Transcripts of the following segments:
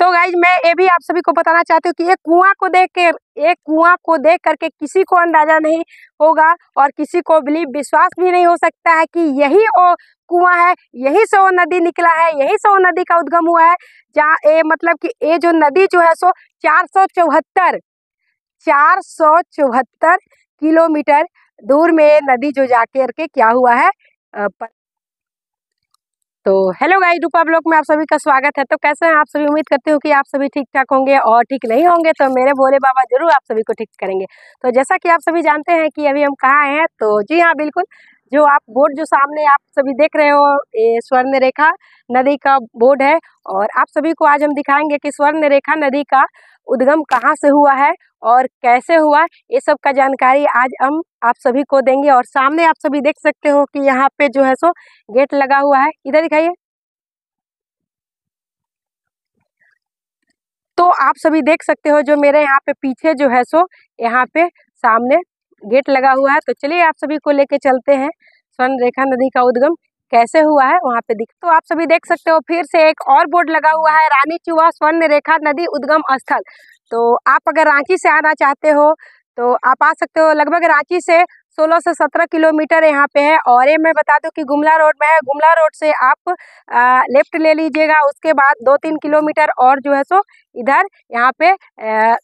तो गाइज़ मैं ये भी आप सभी को बताना चाहती हूँ कि एक कुआँ को देख के, एक कुआँ को देख करके किसी को अंदाज़ा नहीं होगा और किसी को बिलीव विश्वास भी नहीं हो सकता है कि यही वो कुआँ है, यही से वो नदी निकला है, यही से वो नदी का उद्गम हुआ है, जहाँ ये मतलब कि ये जो नदी जो है सो चार सौ चौहत्तर, चार सौ चौहत्तर किलोमीटर दूर में नदी जो जाकर के क्या हुआ है तो हेलो गाइस, रूपा ब्लॉक में आप सभी का स्वागत है। तो कैसे हैं? आप सभी उम्मीद करती हूँ कि आप सभी ठीक ठाक होंगे और ठीक नहीं होंगे तो मेरे भोले बाबा ज़रूर आप सभी को ठीक करेंगे। तो जैसा कि आप सभी जानते हैं कि अभी हम कहाँ हैं तो जी हाँ बिल्कुल। जो आप बोर्ड जो सामने आप सभी देख रहे हो, ये स्वर्ण रेखा नदी का बोर्ड है और आप सभी को आज हम दिखाएँगे कि स्वर्ण रेखा नदी का उद्गम कहाँ से हुआ है और कैसे हुआ, ये सब का जानकारी आज हम आप सभी को देंगे और सामने आप सभी देख सकते हो कि यहाँ पे जो है सो गेट लगा हुआ है। इधर दिखाइए। तो आप सभी देख सकते हो जो मेरे यहाँ पे पीछे जो है सो, यहाँ पे सामने गेट लगा हुआ है तो चलिए आप सभी को लेके चलते हैं स्वर्ण रेखा नदी का उद्गम कैसे हुआ है वहाँ पे दिख तो आप सभी देख सकते हो फिर से एक और बोर्ड लगा हुआ है रानी चुहा स्वर्ण रेखा नदी उद्गम स्थल। तो आप अगर रांची से आना चाहते हो तो आप आ सकते हो लगभग रांची से 16 से 17 किलोमीटर यहाँ पे है और ये मैं बता दूँ कि गुमला रोड में है गुमला रोड से आप आ, लेफ़्ट ले लीजिएगा उसके बाद दो तीन किलोमीटर और जो है सो इधर यहाँ पे आ,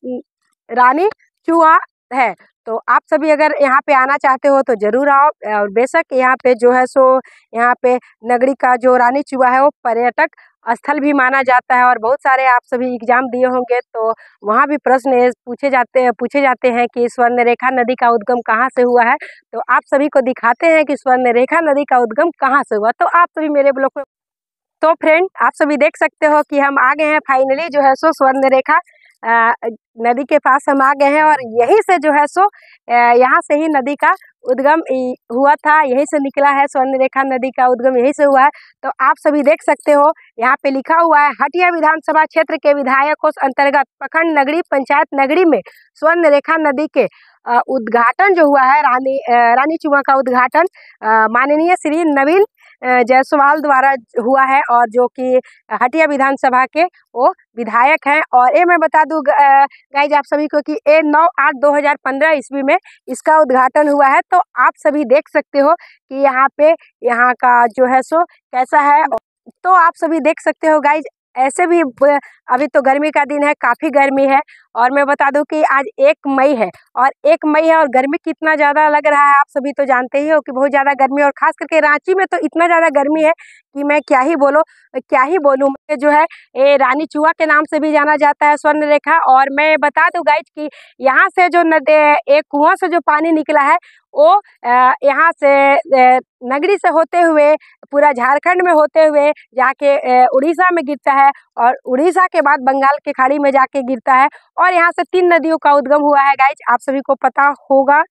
रानी चुहा है। तो आप सभी अगर यहाँ पे आना चाहते हो तो ज़रूर आओ। और बेशक यहाँ पे जो है सो यहाँ पे नगरी का जो रानी चुहा है वो पर्यटक स्थल भी माना जाता है और बहुत सारे आप सभी एग्ज़ाम दिए होंगे तो वहाँ भी प्रश्न पूछे जाते हैं, पूछे जाते हैं कि स्वर्ण रेखा नदी का उद्गम कहाँ से हुआ है? तो आप सभी को दिखाते हैं कि स्वर्ण रेखा नदी का उद्गम कहाँ से हुआ। तो आप सभी मेरे ब्लॉग में तो फ्रेंड, आप सभी देख सकते हो कि हम आ गए हैं। फाइनली जो है सो स्वर्ण नदी के पास हम आ गए हैं और यहीं से जो है सो यहाँ से ही नदी का उद्गम हुआ था। यहीं से निकला है स्वर्ण रेखा नदी का उद्गम, यहीं से हुआ है। तो आप सभी देख सकते हो, यहाँ पे लिखा हुआ है, हटिया विधानसभा क्षेत्र के विधायकों अंतर्गत प्रखंड नगरी, पंचायत नगरी में स्वर्ण रेखा नदी के उद्घाटन जो हुआ है, रानी रानी चुमा का उद्घाटन माननीय श्री नवीन जायसवाल द्वारा हुआ है और जो कि हटिया विधानसभा के वो विधायक हैं। और ये मैं बता दूँ गाइज़ आप सभी को कि ये नौ आठ दो हज़ार पंद्रह ईस्वी में इसका उद्घाटन हुआ है तो आप सभी देख सकते हो कि यहाँ पे यहाँ का जो है सो कैसा है। तो आप सभी देख सकते हो गाइज़ ऐसे भी अभी तो गर्मी का दिन है, काफ़ी गर्मी है और मैं बता दूँ कि आज एक मई है और एक मई है और गर्मी कितना ज़्यादा लग रहा है, आप सभी तो जानते ही हो कि बहुत ज़्यादा गर्मी और ख़ास करके रांची में तो इतना ज़्यादा गर्मी है कि मैं क्या ही बोलो, क्या ही बोलूँ मैं जो है ये रानी चूहा के नाम से भी जाना जाता है स्वर्ण रेखा और मैं बता दूँ गाइज़ कि यहाँ से जो नदी एक कुआँ से जो पानी निकला है वो यहाँ से नगरी से होते हुए, पूरा झारखंड में होते हुए जाके उड़ीसा में गिरता है और उड़ीसा के बाद बंगाल के खाड़ी में जाके गिरता है और यहाँ से तीन नदियों का उद्गम हुआ है गाइज़, आप सभी को पता होगा।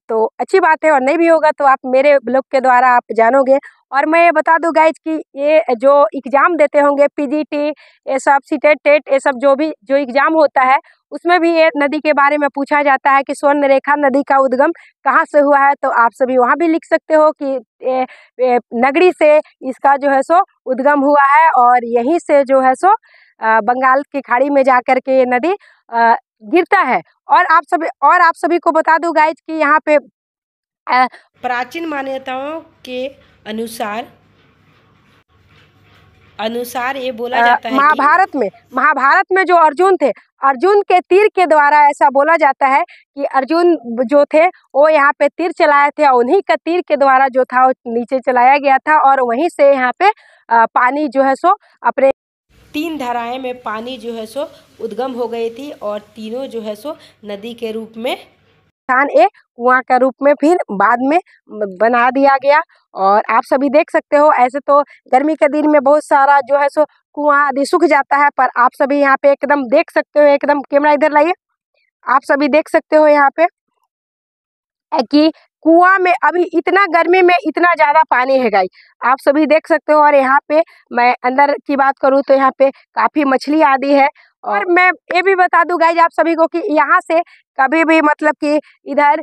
तो अच्छी बात है और नहीं भी होगा तो आप मेरे ब्लॉग के द्वारा आप जानोगे और मैं ये बता दूँ गाइज़ कि ये जो एग्ज़ाम देते होंगे पीजीटी ये सब सीटेट टेट, ये सब जो भी, जो एग्ज़ाम होता है उसमें भी ये नदी के बारे में पूछा जाता है कि स्वर्ण रेखा नदी का उद्गम कहाँ से हुआ है तो आप सभी वहाँ भी लिख सकते हो कि ए, ए, नगरी से इसका जो है सो उद्गम हुआ है और यहीं से जो है सो बंगाल की खाड़ी में जा कर के ये नदी गिरता है। और आप सभी और आप सभी को बता दूँ गाइज़ कि यहाँ पे प्राचीन मान्यताओं के अनुसार अनुसार ये बोला जाता है महाभारत में महाभारत में जो अर्जुन थे अर्जुन के तीर के द्वारा ऐसा बोला जाता है कि अर्जुन जो थे वो यहाँ पे तीर चलाए थे और उन्हीं का तीर के द्वारा जो था वो नीचे चलाया गया था और वहीं से यहाँ पे पानी जो है सो अपने तीन धाराएँ में पानी जो है सो उद्गम हो गई थी और तीनों जो है सो नदी के रूप में स्थान एक कुआँ का रूप में फिर बाद में बना दिया गया। और आप सभी देख सकते हो ऐसे तो गर्मी के दिन में बहुत सारा जो है सो कुआँ आदि सूख जाता है पर आप सभी यहाँ पे एकदम देख सकते हो एकदम कैमरा इधर लाइए। आप सभी देख सकते हो यहाँ पे कि कुआँ में अभी इतना गर्मी में इतना ज़्यादा पानी है गाई आप सभी देख सकते हो और यहाँ पे मैं अंदर की बात करूँ तो यहाँ पे काफ़ी मछली आदि है। और मैं ये भी बता दूँ गाइज़ आप सभी को कि यहाँ से कभी भी मतलब कि इधर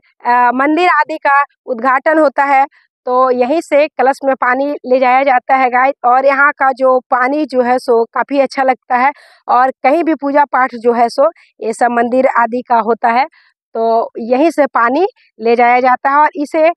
मंदिर आदि का उद्घाटन होता है तो यहीं से कलश में पानी ले जाया जाता है गाय और यहाँ का जो पानी जो है सो काफ़ी अच्छा लगता है और कहीं भी पूजा पाठ जो है सो ये सब मंदिर आदि का होता है तो यहीं से पानी ले जाया जाता है। और इसे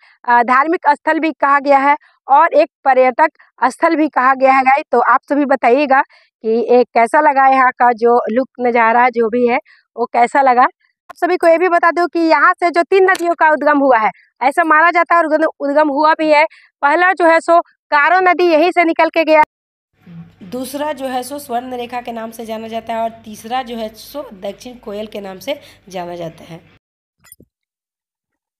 धार्मिक स्थल भी कहा गया है और एक पर्यटक स्थल भी कहा गया है गाइस। तो आप सभी बताइएगा कि एक कैसा लगा यहाँ का जो लुक नज़ारा जो भी है, वो कैसा लगा? आप सभी को ये भी बता दूँ कि यहाँ से जो तीन नदियों का उद्गम हुआ है ऐसा माना जाता है और उद्गम हुआ भी है। पहला जो है सो कारो नदी यहीं से निकल के गया। दूसरा जो है सो स्वर्ण रेखा के नाम से जाना जाता है और तीसरा जो है सो दक्षिण कोयल के नाम से जाना जाता है।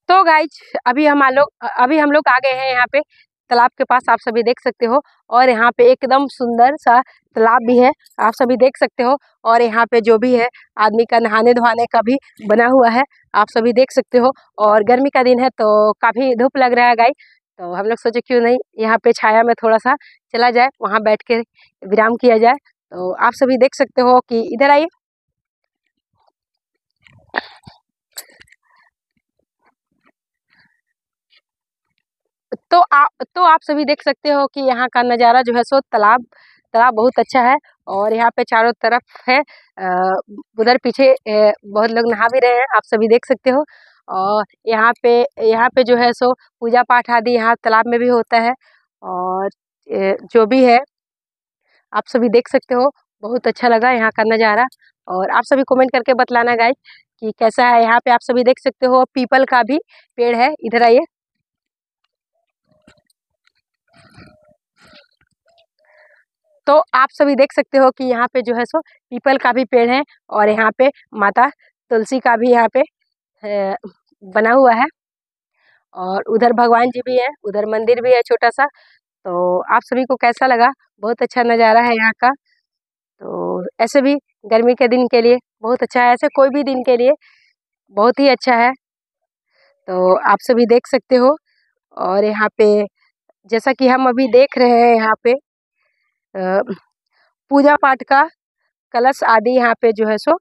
तो गाइज़ अभी हम लोग अभी हम लोग आ गए हैं यहाँ पे। तालाब के पास आप सभी देख सकते हो और यहाँ पे एकदम सुंदर सा तालाब भी है। आप सभी देख सकते हो और यहाँ पे जो भी है, आदमी का नहाने धोने का भी बना हुआ है। आप सभी देख सकते हो और गर्मी का दिन है तो काफ़ी धूप लग रहा है गाई तो हम लोग सोचे क्यों नहीं यहाँ पे छाया में थोड़ा सा चला जाए, वहाँ बैठ के विराम किया जाए। तो आप सभी देख सकते हो कि इधर आइए। तो आप तो आप सभी देख सकते हो कि यहाँ का नज़ारा जो है सो तालाब तालाब बहुत अच्छा है और यहाँ पे चारों तरफ़ है। उधर पीछे बहुत लोग नहा भी रहे हैं, आप सभी देख सकते हो। और यहाँ पे यहाँ पे जो है सो पूजा पाठ आदि यहाँ तालाब में भी होता है और जो भी है, आप सभी देख सकते हो। बहुत अच्छा लगा यहाँ का नज़ारा और आप सभी कमेंट करके बतलाना गाइस कि कैसा है। यहाँ पे आप सभी देख सकते हो, पीपल का भी पेड़ है। इधर आइए। तो आप सभी देख सकते हो कि यहाँ पे जो है सो पीपल का भी पेड़ है और यहाँ पे माता तुलसी का भी यहाँ पे बना हुआ है। और उधर भगवान जी भी है, उधर मंदिर भी है छोटा सा तो आप सभी को कैसा लगा? बहुत अच्छा नज़ारा है यहाँ का। तो ऐसे भी गर्मी के दिन के लिए बहुत अच्छा है, ऐसे कोई भी दिन के लिए बहुत ही अच्छा है। तो आप सभी देख सकते हो और यहाँ पे जैसा कि हम अभी देख रहे हैं यहाँ पे पूजा पाठ का कलश आदि यहाँ पे जो है सो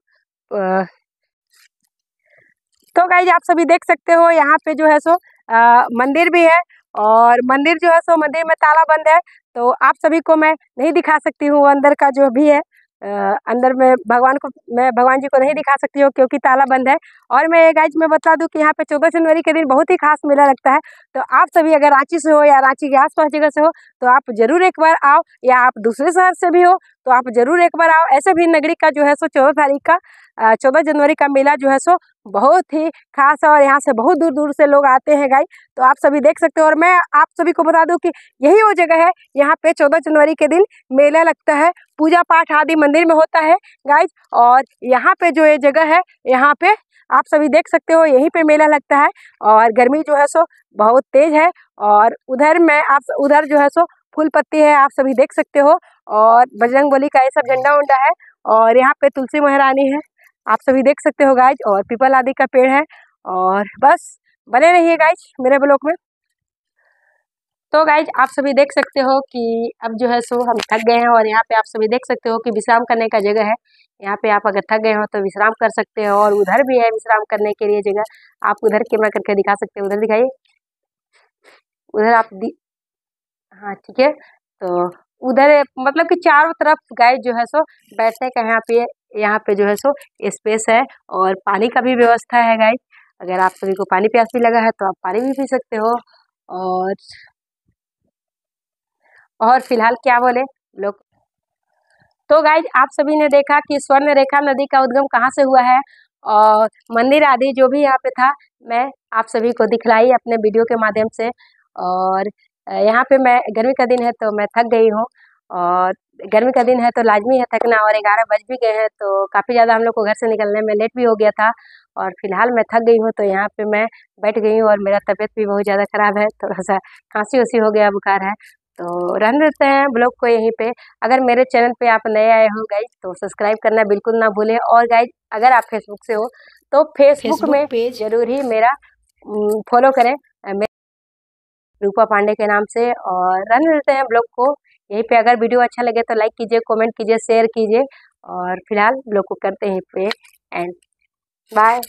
तो गाइज़ आप सभी देख सकते हो यहाँ पे जो है सो आ, मंदिर भी है और मंदिर जो है सो मंदिर में ताला बंद है तो आप सभी को मैं नहीं दिखा सकती हूँ अंदर का जो भी है। अंदर में भगवान को, मैं भगवान जी को नहीं दिखा सकती हूँ क्योंकि ताला बंद है। और मैं एक आज मैं बता दूँ कि यहाँ पे चौदह जनवरी के दिन बहुत ही खास मेला लगता है। तो आप सभी अगर रांची से हो या रांची के आसपास जगह से हो तो आप ज़रूर एक बार आओ या आप दूसरे शहर से भी हो। तो आप ज़रूर एक बार आओ। ऐसे भी नगरी का जो है सो चौदह तारीख का चौदह जनवरी का मेला जो है सो बहुत ही खास है और यहाँ से बहुत दूर दूर से लोग आते हैं गाई तो आप सभी देख सकते हो और मैं आप सभी को बता दूँ कि यही वो जगह है, यहाँ पे चौदह जनवरी के दिन मेला लगता है। पूजा पाठ आदि मंदिर में होता है गाइज़ और यहाँ पे जो ये जगह है, यहाँ पे आप सभी देख सकते हो यहीं पे मेला लगता है और गर्मी जो है सो बहुत तेज है और उधर में आप उधर जो है सो फूल पत्ती है, आप सभी देख सकते हो। और बजरंग बली का ये सब झंडा उंडा है और यहाँ पे तुलसी महारानी है। आप सभी देख सकते हो गाइज़ और पीपल आदि का पेड़ है। और बस, बने रहिए गाइज़ मेरे ब्लॉक में। तो गाइज़ आप सभी देख सकते हो कि अब जो है सो हम थक गए हैं और यहाँ पे आप सभी देख सकते हो कि विश्राम करने का जगह है। यहाँ पे आप अगर थक गए हो तो विश्राम कर सकते हो और उधर भी है विश्राम करने के लिए जगह। आप उधर कैमरा करके दिखा सकते हो। उधर दिखाइए। उधर आप हाँ ठीक है। तो उधर मतलब कि चारों तरफ़ गाय जो है सो बैठने का यहाँ पे यहाँ पे जो है सो स्पेस है और पानी का भी व्यवस्था है गाय अगर आप सभी को पानी प्यास भी लगा है तो आप पानी भी पी सकते हो और और फ़िलहाल क्या बोले लोग? तो गाइज़ आप सभी ने देखा कि स्वर्ण रेखा नदी का उद्गम कहाँ से हुआ है और मंदिर आदि जो भी यहाँ पे था, मैं आप सभी को दिखलाई अपने वीडियो के माध्यम से और यहाँ पे मैं गर्मी का दिन है तो मैं थक गई हूँ और गर्मी का दिन है तो लाजमी है थकना और ग्यारह बज भी गए हैं तो काफ़ी ज़्यादा हम लोग को घर से निकलने में लेट भी हो गया था और फ़िलहाल मैं थक गई हूँ तो यहाँ पे मैं बैठ गई हूँ और मेरा तबीयत भी बहुत ज़्यादा ख़राब है थोड़ा सा खांसी उसी हो गया बुखार है। तो रहने देते हैं ब्लॉग को यहीं पे। अगर मेरे चैनल पे आप नए आए हो गाइज़ तो सब्सक्राइब करना बिल्कुल ना भूलें और गाइज़ अगर आप फेसबुक से हो तो फेसबुक में पेज ज़रूर ही मेरा फॉलो करें। रूपा पांडे के नाम से और रन मिलते हैं ब्लॉग को। यहीं पे अगर वीडियो अच्छा लगे तो लाइक कीजिए कमेंट कीजिए शेयर कीजिए और फ़िलहाल ब्लॉग को करते हैं पे एंड बाय